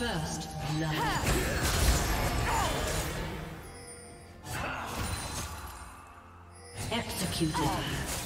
First blood. Executed.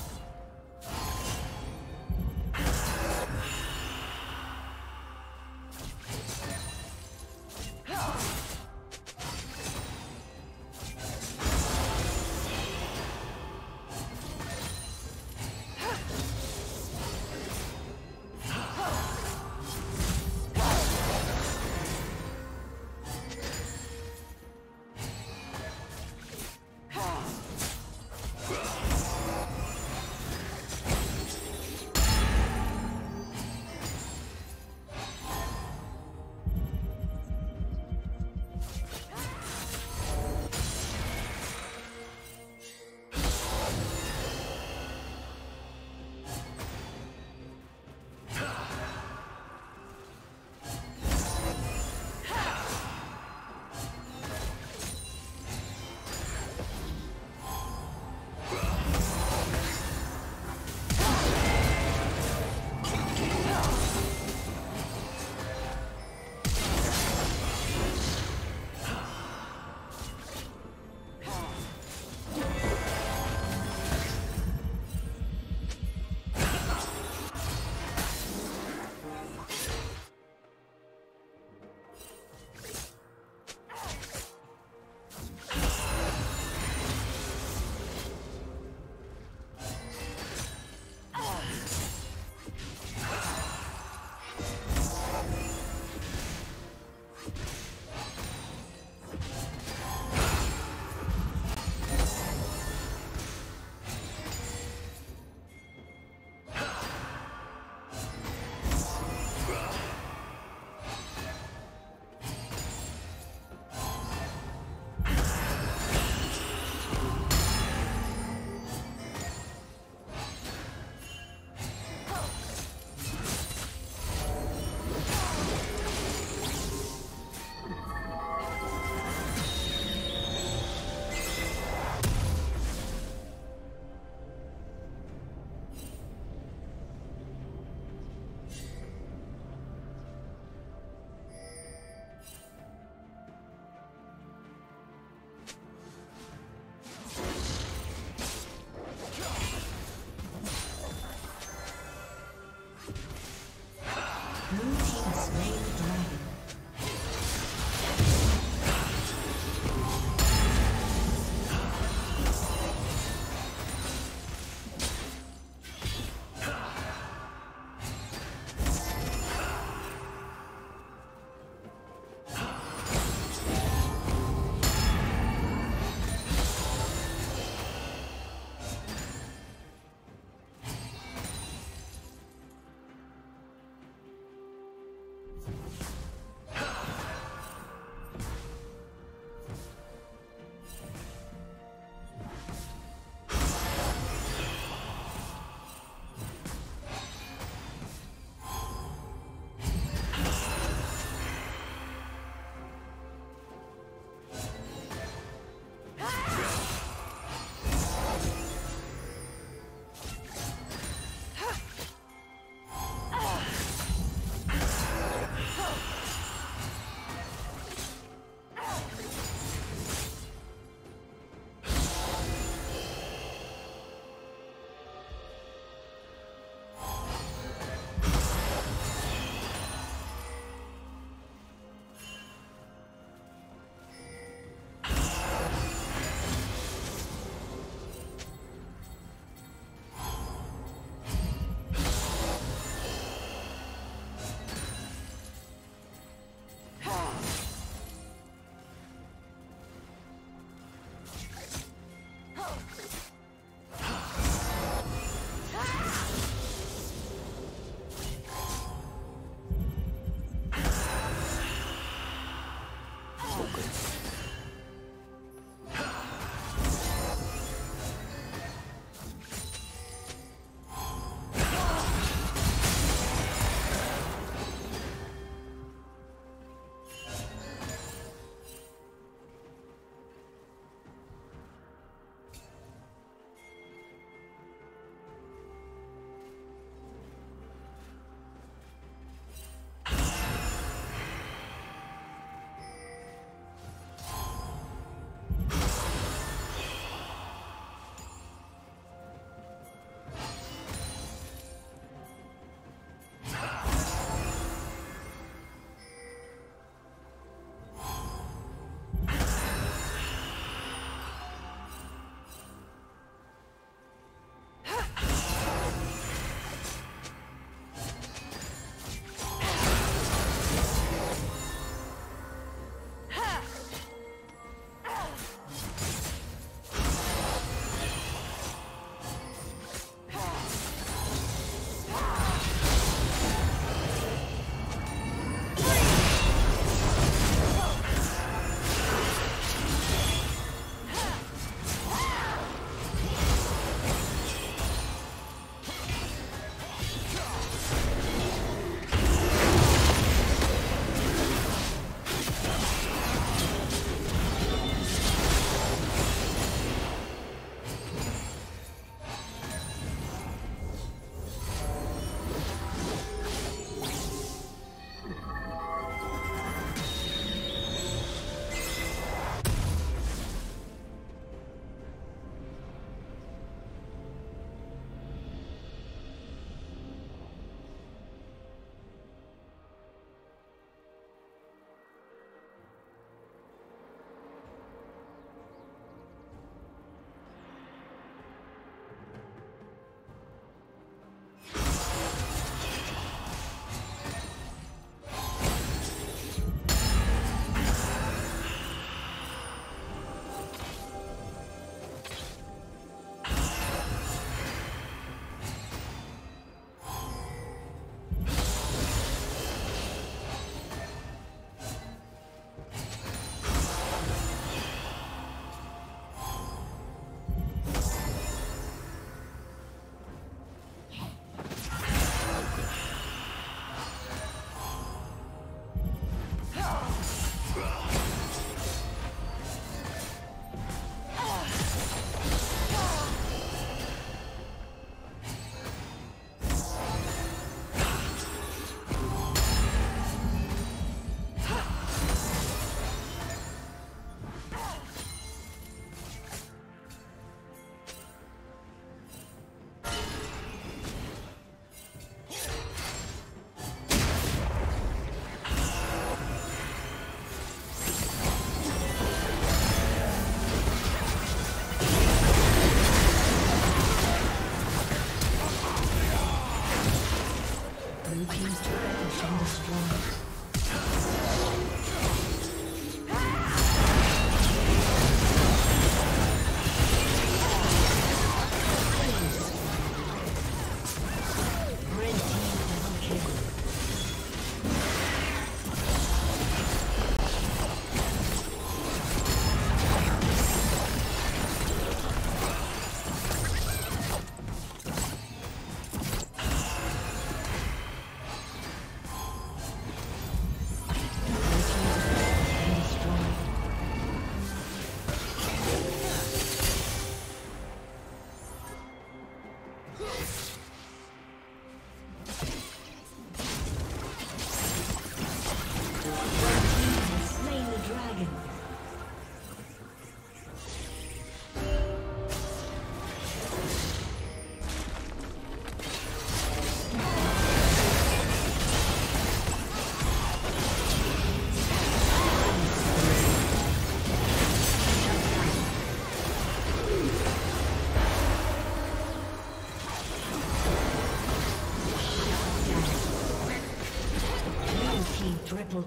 Ugh.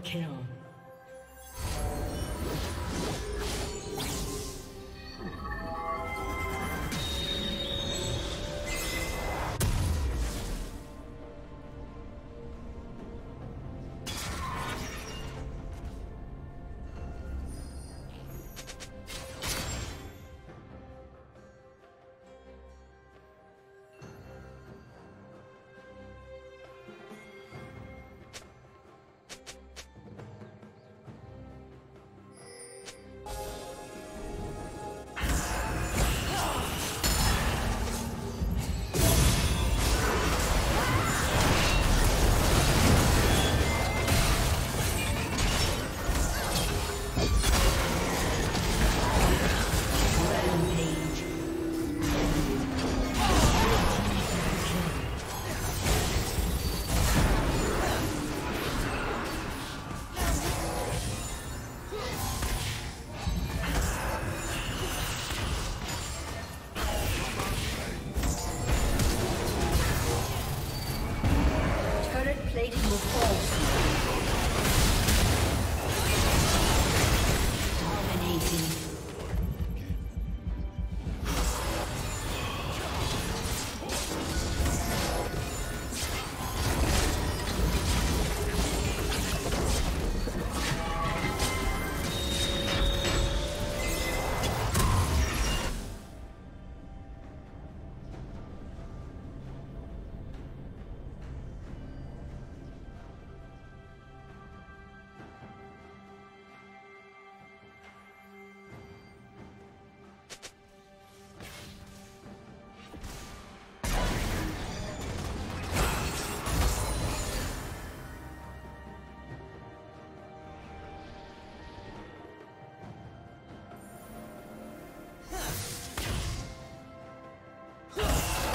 Kill. Yeah.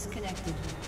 disconnected.